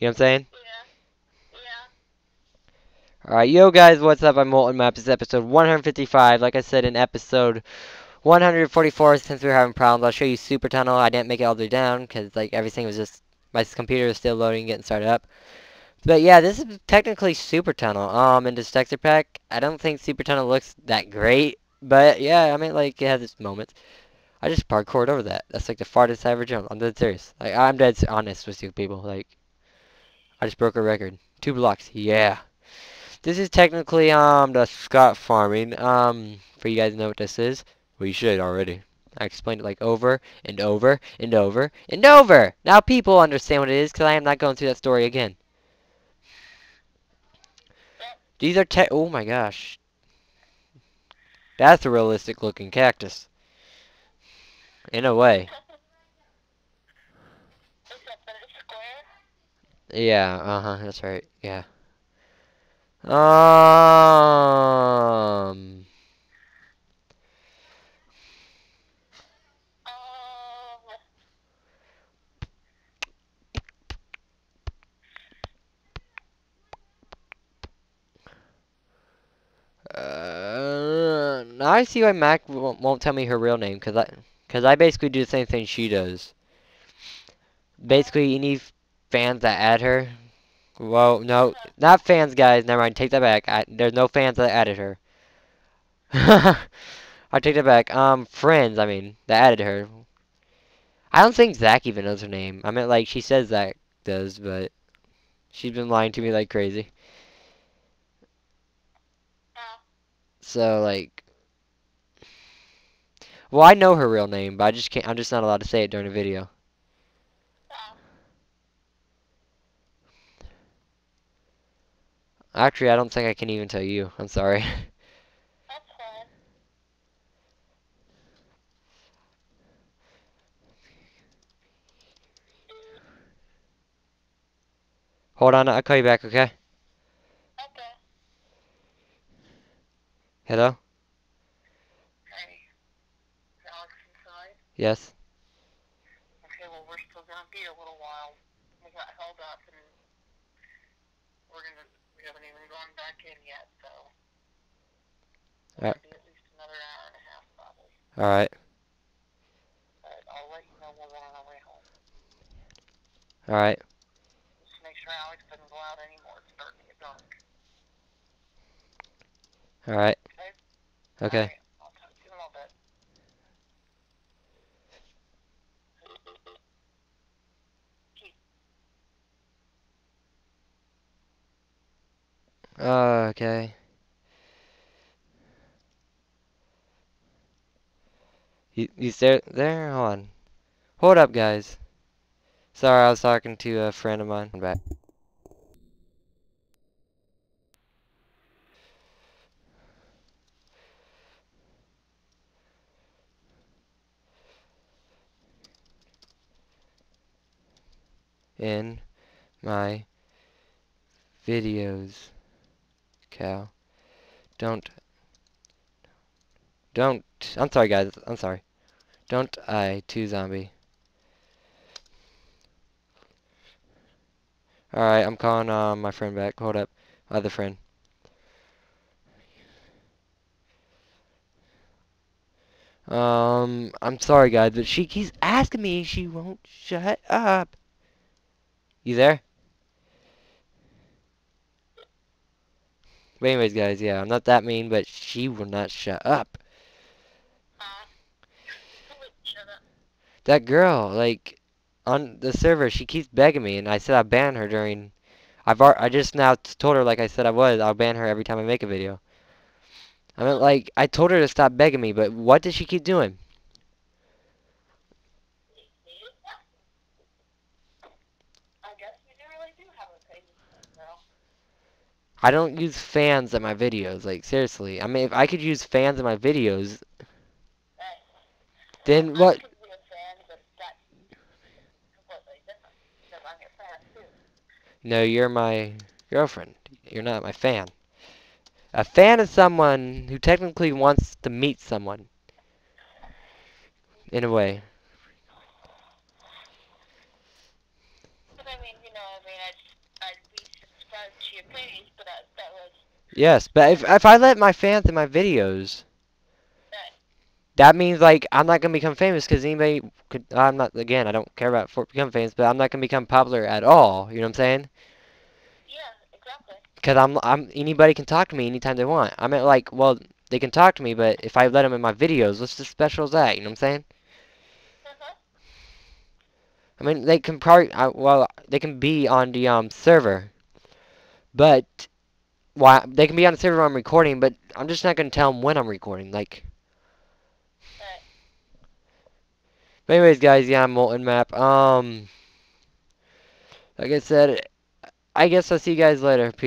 You know what I'm saying? Yeah. Yeah. Alright, yo guys, what's up? I'm Molten Maps. It's episode 155. Like I said in episode 144, since we were having problems, I'll show you Super Tunnel. I didn't make it all the way down, because like everything was just, my computer was still loading, and getting started up. But yeah, this is technically Super Tunnel. Um, in this texture pack, I don't think Super Tunnel looks that great. But yeah, I mean, like, it has its moments. I just parkoured over that. That's like the farthest I ever jumped. I'm dead serious. Like, I'm dead honest with you people. Like, I just broke a record. Two blocks. Yeah. This is technically, um, the Scott farming. Um, for you guys know what this is. Well, you should already. I explained it like over and over and over and over. Now people understand what it is because I am not going through that story again. These are te- oh my gosh. That's a realistic looking cactus. In a way. What's up, but it's square? Yeah, uh-huh, that's right. Yeah. Um uh, now I see why Mac won't, won't tell me her real name cuz I cuz I basically do the same thing she does. Basically any fans that add her Whoa, no, not fans, guys. Never mind. Take that back. I, there's no fans that added her. I take that back. Um, friends. I mean, that added her. I don't think Zach even knows her name. I mean, like she says Zach does, but she's been lying to me like crazy. So like, well, I know her real name, but I just can't. I'm just not allowed to say it during a video. uh, Actually, I don't think I can even tell you. I'm sorry. that's fine. Hold on, I'll call you back. Okay. Okay. Hello. Hey. Is Alex inside? Yes. Okay, well, we're still gonna be a little while. We got held up and we're gonna, we haven't even gone back in yet, so. It's Alright. gonna be at least another hour and a half, probably. All right. But I'll let you know when we're on our way home. All right. Just make sure Alex doesn't go out anymore. It's starting to get dark. All right. Okay? Okay. Alright, I'll talk to you in a little bit. Oh, okay. You you there there? Hold on. Hold up, guys. Sorry, I was talking to a friend of mine. I'm back. In my videos, Cal. Don't. Don't. I'm sorry, guys. I'm sorry. Don't I, to zombie. Alright, I'm calling uh, my friend back. Hold up. My other friend. Um, I'm sorry, guys, but she keeps asking me. She won't shut up. You there? But anyways, guys, yeah, I'm not that mean, but she will not shut up. That girl, like, on the server, she keeps begging me, and I said I'd ban her during. I've I just now told her, like I said I was, I'll ban her every time I make a video. I mean, like, I told her to stop begging me, but what does she keep doing? I guess you do really do have a page, girl. I don't use fans in my videos, like, seriously. I mean, if I could use fans in my videos, then what? could be a fan, but that's completely different. Because I'm your fan, too. No, you're my girlfriend. You're not my fan. A fan is someone who technically wants to meet someone. In a way. But I mean, you know, I mean, I I'd, I'd be subscribed to your page, but I, that was Yes, but if if I let my fans in my videos, that. means like I'm not gonna become famous because anybody could. I'm not again. I don't care about for become famous, but I'm not gonna become popular at all. You know what I'm saying? Yeah, exactly. Because I'm I'm anybody can talk to me anytime they want. I mean like well they can talk to me, but if I let them in my videos, what's the special is that? You know what I'm saying? Uh-huh. I mean they can probably uh, well they can be on the um server, but why they can be on the server I'm recording, but I'm just not gonna tell them when I'm recording. Like. But anyways, guys, yeah, Molten Map. Um, like I said, I guess I'll see you guys later. Peace.